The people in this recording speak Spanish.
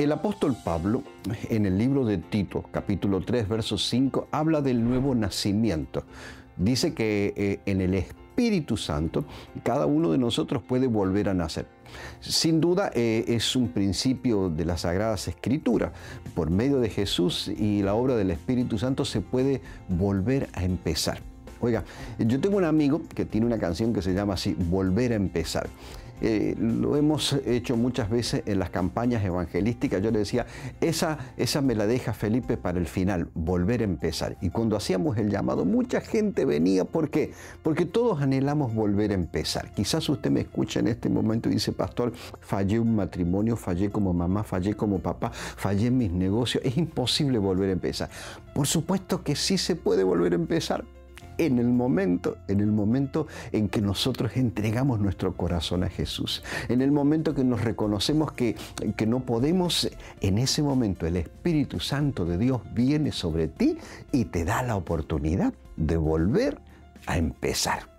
El apóstol Pablo, en el libro de Tito, capítulo 3, verso 5, habla del nuevo nacimiento. Dice que eh, en el Espíritu Santo cada uno de nosotros puede volver a nacer. Sin duda eh, es un principio de las Sagradas Escrituras. Por medio de Jesús y la obra del Espíritu Santo se puede volver a empezar. Oiga, yo tengo un amigo que tiene una canción que se llama así, Volver a empezar. Eh, lo hemos hecho muchas veces en las campañas evangelísticas. Yo le decía, esa, esa me la deja Felipe para el final, volver a empezar. Y cuando hacíamos el llamado, mucha gente venía. ¿Por qué? Porque todos anhelamos volver a empezar. Quizás usted me escucha en este momento y dice, pastor, fallé un matrimonio, fallé como mamá, fallé como papá, fallé en mis negocios. Es imposible volver a empezar. Por supuesto que sí se puede volver a empezar en el momento, en el momento en que nosotros entregamos nuestro corazón a Jesús, en el momento que nos reconocemos que, que no podemos, en ese momento el Espíritu Santo de Dios viene sobre ti y te da la oportunidad de volver a empezar.